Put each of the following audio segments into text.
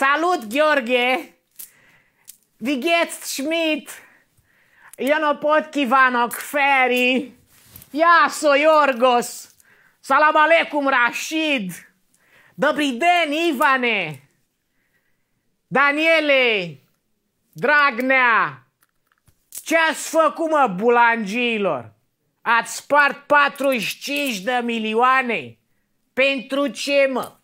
Salut, Gheorghe! Wie geht's, Schmidt? Iono Potkivanok, Feri! Iaso, Yorgos! Salam aleikum, Rashid! Dobri den, Ivane! Daniele! Dragnea! Ce ați făcut, mă, bulangilor? Ați spart 45 de milioane? Pentru ce, mă?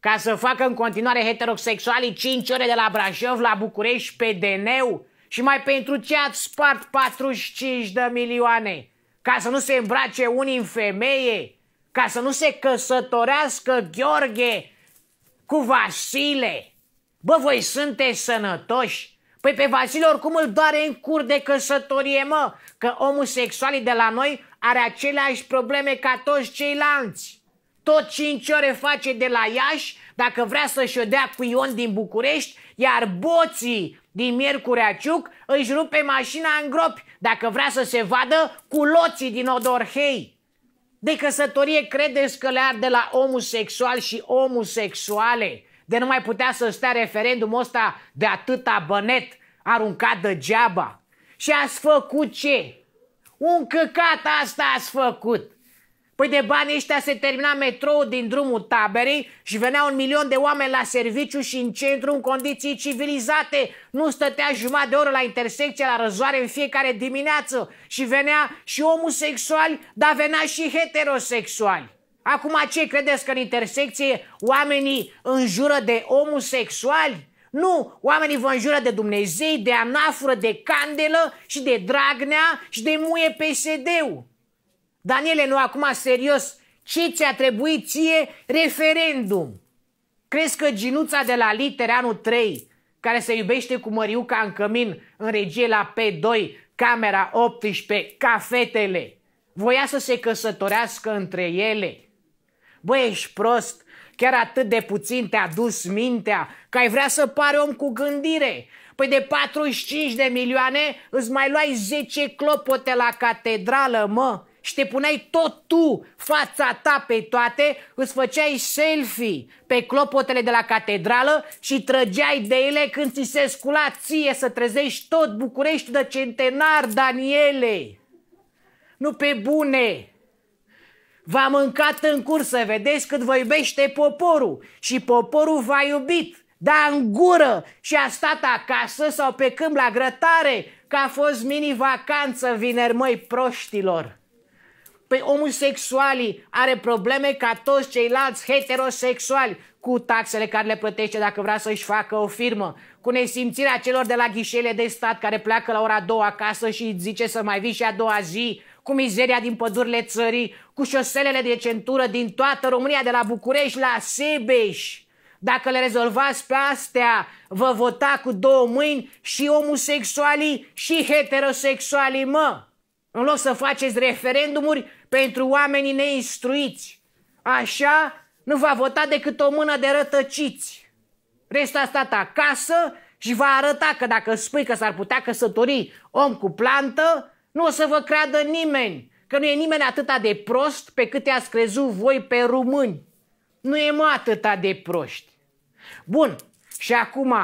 Ca să facă în continuare heterosexualii 5 ore de la Brașov la București pe DN-ul? Și mai pentru ce ați spart 45 de milioane? Ca să nu se îmbrace unii în femeie? Ca să nu se căsătorească Gheorghe cu Vasile? Bă, voi sunteți sănătoși? Păi pe Vasile oricum îl doare în cur de căsătorie, mă, că homosexualii de la noi are aceleași probleme ca toți ceilalți. Tot 5 ore face de la Iași dacă vrea să-și o dea cu Ion din București, iar boții din Miercurea Ciuc își rupe mașina în gropi dacă vrea să se vadă cu loții din Odorhei. De căsătorie credeți că le arde la homosexual și homosexuale? De nu mai putea să stea referendumul ăsta de atâta bănet aruncat degeaba. Și ați făcut ce? Un căcat asta ați făcut. Păi de bani ăștia se termina metrou din drumul taberei și venea un milion de oameni la serviciu și în centru în condiții civilizate. Nu stătea jumătate de oră la intersecție la răzoare în fiecare dimineață și venea și homosexuali, dar venea și heterosexuali. Acum ce credeți că în intersecție oamenii înjură de homosexuali? Nu, oamenii vă înjură de Dumnezei, de anafură, de candelă și de Dragnea și de muie PSD-ul. Daniele, nu acum serios, ce ți-a trebuit ție referendum? Crezi că ginuța de la litere anul 3, care se iubește cu Măriuca în cămin, în regie la P2, camera 18, cafetele, voia să se căsătorească între ele? Băi, ești prost, chiar atât de puțin te-a dus mintea că ai vrea să pare om cu gândire. Păi de 45 de milioane îți mai luai 10 clopote la catedrală, mă, și te puneai tot tu, fața ta pe toate, îți făceai selfie pe clopotele de la catedrală și trăgeai de ele când ți se scula ție să trezești tot București de centenar, Daniele. Nu pe bune. V-a mâncat în cursă, vedeți cât vă iubește poporul și poporul v-a iubit. Da, în gură și a stat acasă sau pe câmp la grătare, că a fost mini-vacanță vineri, măi, proștilor. Păi homosexualii are probleme ca toți ceilalți heterosexuali cu taxele care le plătește dacă vrea să-și facă o firmă, cu nesimțirea celor de la ghișele de stat care pleacă la ora două acasă și îți zice să mai vii și a doua zi, cu mizeria din pădurile țării, cu șoselele de centură din toată România, de la București la Sebeș. Dacă le rezolvați pe astea, vă vota cu două mâini și homosexualii și heterosexualii, mă. În loc să faceți referendumuri pentru oamenii neinstruiți. Așa nu va vota decât o mână de rătăciți. Resta stat acasă și va arăta că dacă spui că s-ar putea căsători om cu plantă, nu o să vă creadă nimeni, că nu e nimeni atâta de prost pe cât i-ați crezut voi pe români. Nu e mă atâta de proști. Bun, și acum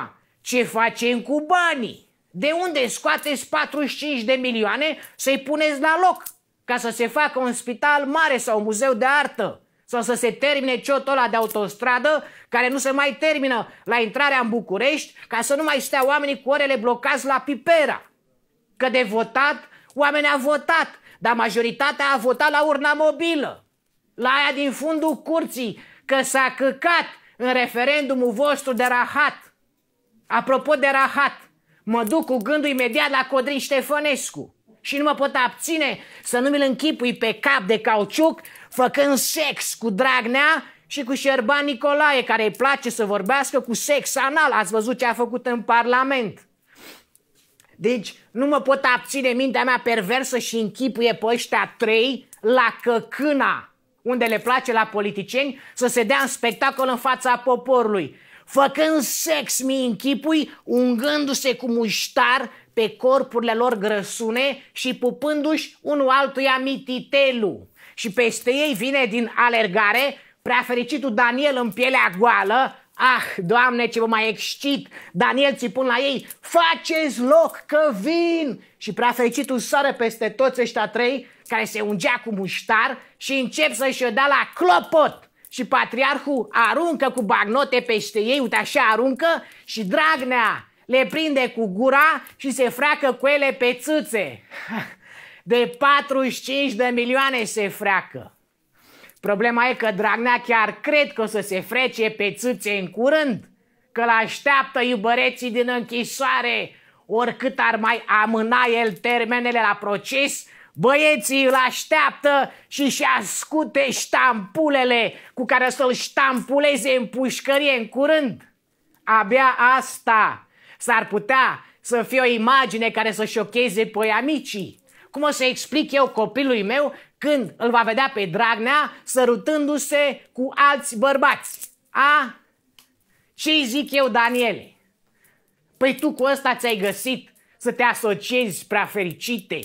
ce facem cu banii? De unde scoateți 45 de milioane să-i puneți la loc? Ca să se facă un spital mare sau un muzeu de artă? Sau să se termine ciotul ăla de autostradă care nu se mai termină la intrarea în București ca să nu mai stea oamenii cu orele blocați la Pipera? Că de votat, oamenii au votat, dar majoritatea a votat la urna mobilă. La aia din fundul curții, că s-a căcat în referendumul vostru de rahat. Apropo de rahat, Mă duc cu gândul imediat la Codrin Ștefănescu și nu mă pot abține să nu mi-l închipui pe cap de cauciuc făcând sex cu Dragnea și cu Șerban Nicolae, care îi place să vorbească cu sex anal. Ați văzut ce a făcut în Parlament. Deci nu mă pot abține mintea mea perversă și închipuie pe ăștia trei la căcâna, unde le place la politicieni să se dea în spectacol în fața poporului făcând sex mi închipui, ungându-se cu muștar pe corpurile lor grăsune și pupându-și unul altuia mititelul. Și peste ei vine din alergare prea fericitul Daniel în pielea goală, Ah, doamne, ce vă mai excit! Daniel țipând la ei, faceți loc că vin! Și prea fericitul sară peste toți ăștia trei, care se ungea cu muștar și încep să-și dea la clopot. Și patriarhul aruncă cu bagnote peste ei, uite așa aruncă, și Dragnea le prinde cu gura și se freacă cu ele pe țâțe. De 45 de milioane se freacă. Problema e că Dragnea chiar cred că o să se frece pe țâțe în curând, că l-așteaptă iubăreții din închisoare, oricât ar mai amâna el termenele la proces, băieții îl așteaptă și și ascute ștampulele cu care să-l ștampuleze în pușcărie în curând. Abia asta s-ar putea să fie o imagine care să șocheze pe amicii. Cum o să explic eu copilului meu când îl va vedea pe Dragnea sărutându-se cu alți bărbați? A? Ce zic eu, Daniele? Păi tu cu ăsta ți-ai găsit să te asociezi prea fericite.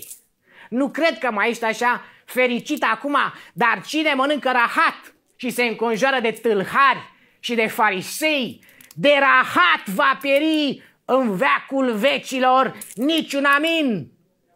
Nu cred că mai ești așa fericit acum, dar cine mănâncă rahat și se înconjoară de tâlhari și de farisei, de rahat va pieri în veacul vecilor niciun amin.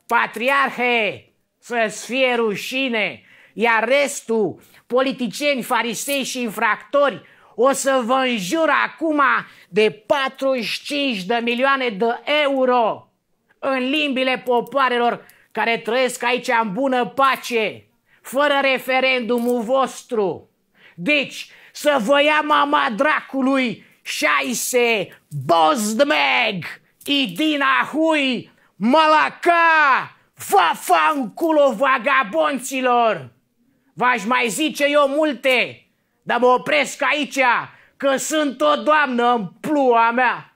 Patriarhe, să-ți fie rușine, iar restul, politicieni, farisei și infractori, o să vă înjur acum de 45 de milioane de euro în limbile popoarelor care trăiesc aici în bună pace, fără referendumul vostru. Deci, să vă ia mama dracului șaise, bozdmeg, idina hui, malaca, fa fa în culo vagabonților. V-aș mai zice eu multe, dar mă opresc aici, că sunt o doamnă în plua mea.